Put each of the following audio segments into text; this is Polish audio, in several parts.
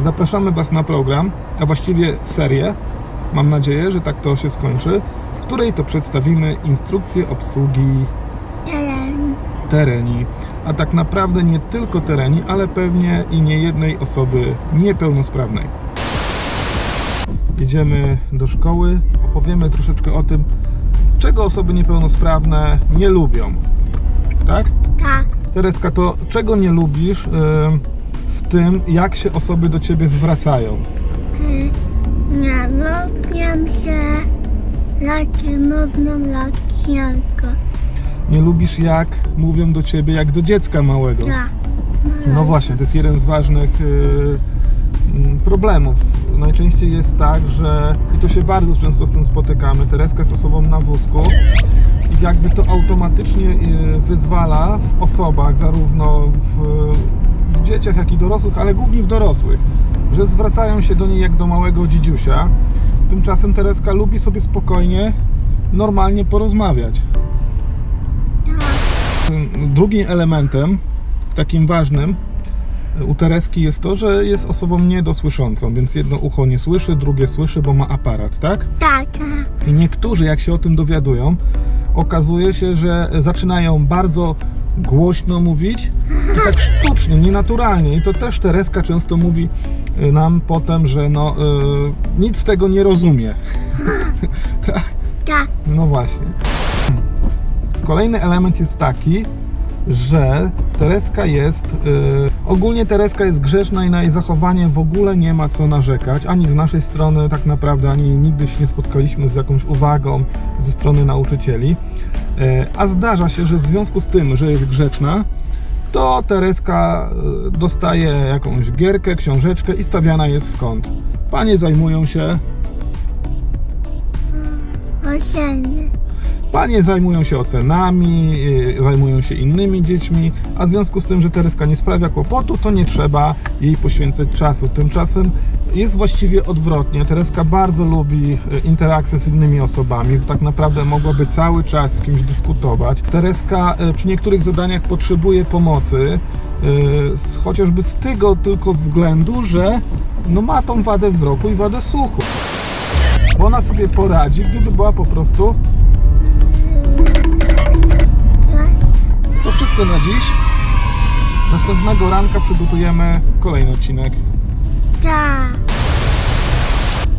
zapraszamy Was na program, a właściwie serię, mam nadzieję, że tak to się skończy, w której to przedstawimy instrukcję obsługi Teren. tereni, a tak naprawdę nie tylko tereni, ale pewnie i nie jednej osoby niepełnosprawnej. Jedziemy do szkoły, opowiemy troszeczkę o tym, czego osoby niepełnosprawne nie lubią. Tak? Tak. Tereska, to czego nie lubisz w tym, jak się osoby do ciebie zwracają? Nie lubię się laki nudną lakianko. Nie lubisz, jak mówią do ciebie, jak do dziecka małego? Tak. No właśnie, to jest jeden z ważnych y, mm, problemów. Najczęściej jest tak, że i to się bardzo często z tym spotykamy. Tereska jest osobą na wózku i jakby to automatycznie y, wyzwala w osobach, zarówno w dzieciach, jak i dorosłych, ale głównie w dorosłych, że zwracają się do niej jak do małego dzidziusia. Tymczasem Tereska lubi sobie spokojnie, normalnie porozmawiać. Drugim elementem, takim ważnym u Tereski jest to, że jest osobą niedosłyszącą, więc jedno ucho nie słyszy, drugie słyszy, bo ma aparat, tak? Tak. I niektórzy, jak się o tym dowiadują, okazuje się, że zaczynają bardzo głośno mówić i tak sztucznie, nienaturalnie. I to też Tereska często mówi y, nam potem, że no, y, nic z tego nie rozumie. tak? Tak. No właśnie. Kolejny element jest taki, że Tereska jest. y, ogólnie Tereska jest grzeczna i na jej zachowanie w ogóle nie ma co narzekać. Ani z naszej strony, tak naprawdę, ani nigdy się nie spotkaliśmy z jakąś uwagą ze strony nauczycieli. Y, a zdarza się, że w związku z tym, że jest grzeczna, to Tereska y, dostaje jakąś gierkę, książeczkę i stawiana jest w kąt. Panie zajmują się Oceny. Panie zajmują się ocenami, yy, zajmują się innymi dziećmi, a w związku z tym, że Tereska nie sprawia kłopotu, to nie trzeba jej poświęcać czasu. Tymczasem jest właściwie odwrotnie. Tereska bardzo lubi yy, interakcje z innymi osobami, tak naprawdę mogłaby cały czas z kimś dyskutować. Tereska yy, przy niektórych zadaniach potrzebuje pomocy, chociażby z tego tylko względu, że no ma tą wadę wzroku i wadę słuchu. Ona sobie poradzi, gdyby była po prostu wszystko na dziś. Następnego ranka przygotujemy kolejny odcinek. Tak.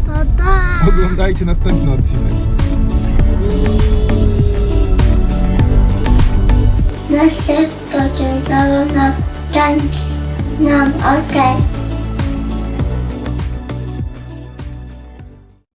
Pa, pa. Oglądajcie następny odcinek. Następnego ciągu nam tańczy nam okej.